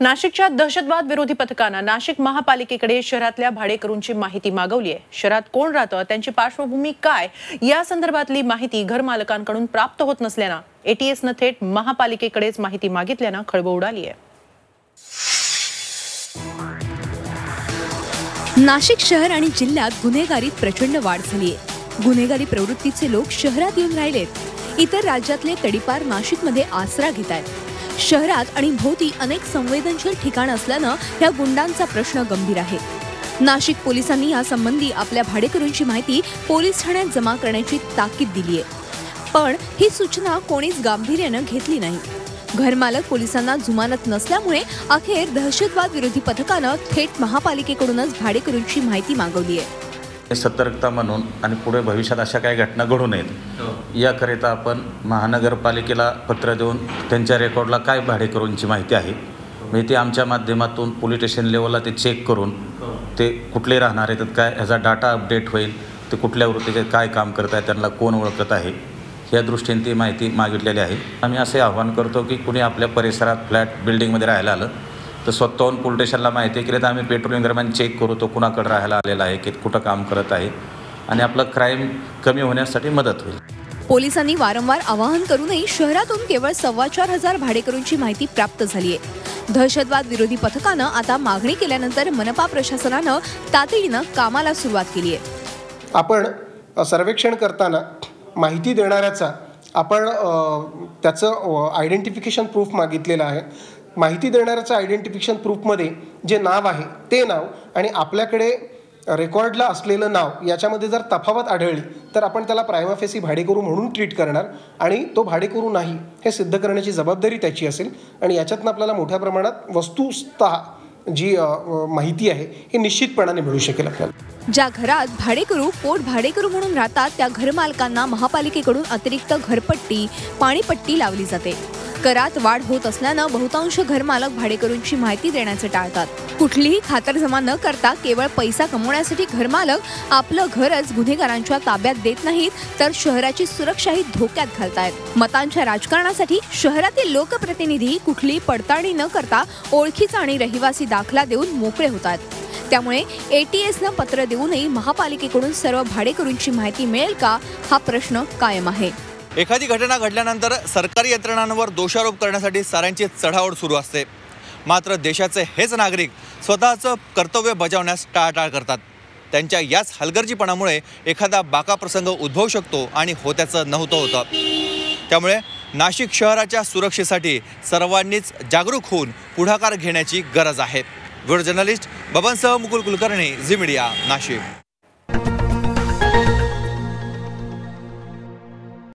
नाशिकच्या दहशतवाद विरोधी पथकानं नाशिक महापालिकेकडे शहरातल्या भाडेकरूंची माहिती मागवली आहे. शहरात कोण राहतं त्यांची पार्श्वभूमी काय या संदर्भातली माहिती घरमालकांकडून प्राप्त होत नसल्यानं एटीएसनं थेट महापालिकेकडेच माहिती मागितल्यानं खळबळ उडाली आहे. नाशिक शहर आणि जिल्ह्यात गुन्हेगारीत प्रचंड वाढ झाली आहे. गुन्हेगारी प्रवृत्तीचे लोक शहरात येऊन राहिलेत. इतर राज्यातले तडीपार नाशिकमध्ये आसरा घेत आहेत शहरात आणि भोवती अनेक संवेदनशील ठिकाण असल्यानं या गुंडांचा प्रश्न गंभीर आहे. नाशिक पोलिसांनी यासंबंधी आपल्या भाडेकरूंची माहिती पोलीस ठाण्यात जमा करण्याची ताकीद दिली आहे पण ही सूचना कोणीच गांभीर्यानं घेतली नाही. घरमालक पोलिसांना जुमानत नसल्यामुळे अखेर दहशतवाद विरोधी पथकानं थेट महापालिकेकडूनच भाडेकरूंची माहिती मागवली आहे सतर्कता म्हणून आणि पुढे भविष्यात अशा काही घटना घडू नयेत. याकरिता आपण महानगरपालिकेला पत्र देऊन त्यांच्या रेकॉर्डला काय भाडेकरूंची माहिती आहे. म्हणजे ती आमच्या माध्यमातून पोलीस स्टेशन लेवलला ते चेक करून ते कुठले राहणार आहेत काय ह्याचा डाटा अपडेट होईल ते कुठल्या वृत्तीचे काय काम करत आहे त्यांना कोण ओळखत आहे या दृष्टीने ती माहिती मागितलेली आहे. आम्ही असे आव्हान करतो की कुणी आपल्या परिसरात फ्लॅट बिल्डिंगमध्ये राहायला आलं तर स्वतःहून पोलीस स्टेशनला माहिती केली तर आम्ही पेट्रोलिंग दरम्यान चेक करू तो कुणाकडे राहायला आलेला आहे की कुठं काम करत आहे. आणि आपलं क्राईम कमी होण्यासाठी मदत होईल. पोलिसांनी वारंवार आवाहन करूनही शहरातून केवळ सव्वा चार हजार भाडेकरूंची माहिती प्राप्त झाली आहे. दहशतवाद विरोधी पथकानं आता मागणी केल्यानंतर मनपा प्रशासनानं तातडीनं कामाला सुरुवात केली आहे. आपण सर्वेक्षण करताना माहिती देणाऱ्याचा आपण त्याचं आयडेंटिफिकेशन प्रूफ मागितलेलं आहे. माहिती देणाऱ्याचं आयडेंटिफिकेशन प्रूफमध्ये जे नाव आहे ते नाव आणि आपल्याकडे रेकॉर्डला असलेलं नाव याच्यामध्ये जर तफावत आढळली तर आपण त्याला प्रायमाफेसी भाडेकरू म्हणून ट्रीट करणार आणि तो भाडेकरू नाही हे सिद्ध करण्याची जबाबदारी त्याची असेल आणि याच्यातनं आपल्याला मोठ्या प्रमाणात वस्तुतः जी माहिती आहे ही निश्चितपणाने मिळू शकेल आपल्याला. ज्या घरात भाडेकरू पोट भाडेकरू म्हणून राहतात त्या घरमालकांना महापालिकेकडून अतिरिक्त घरपट्टी पाणीपट्टी लावली जाते. करात वाढ होत असल्यानं बहुतांश घरमालक भाडेकरूंची माहिती देण्याचं टाळतात. कुठलीही खातरजमा न करता केवळ पैसा कमवण्यासाठी घरमालक आपलं घरच गुन्हेगारांच्या ताब्यात देत नाहीत तर शहराची सुरक्षाही धोक्यात घालतायत. मतांच्या राजकारणासाठी शहरातील लोकप्रतिनिधी कुठलीही पडताळणी न करता ओळखीचा आणि रहिवासी दाखला देऊन मोकळे होतात. त्यामुळे एटीएसनं पत्र देऊनही महापालिकेकडून सर्व भाडेकरूंची माहिती मिळेल का? हा प्रश्न कायम आहे. एखादी घटना घडल्यानंतर सरकारी यंत्रणांवर दोषारोप करण्यासाठी साऱ्यांची चढाओढ सुरू असते. मात्र देशाचे हेच नागरिक स्वतःचं कर्तव्य बजावण्यास टाळाटाळ करतात. त्यांच्या याच हलगर्जीपणामुळे एखादा बाका प्रसंग उद्भवू शकतो आणि होत्याचं नव्हतं होतं. त्यामुळे नाशिक शहराच्या सुरक्षेसाठी सर्वांनीच जागरूक होऊन पुढाकार घेण्याची गरज आहे. व्हिडिओ जर्नलिस्ट बबनसह मुकुल कुलकर्णी झी मीडिया नाशिक.